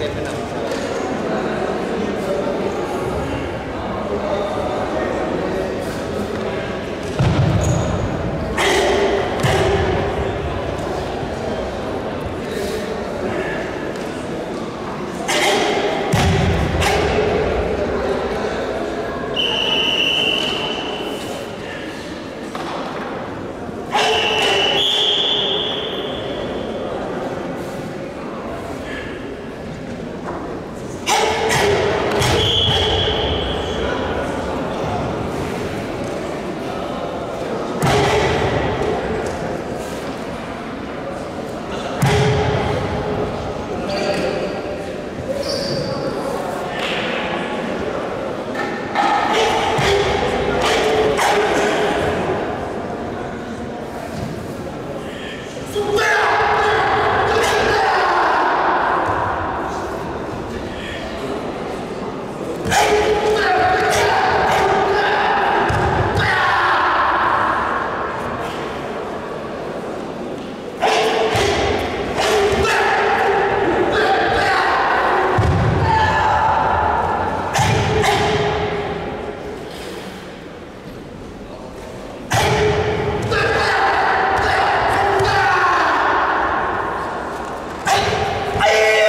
でプラ Thank you. Ay!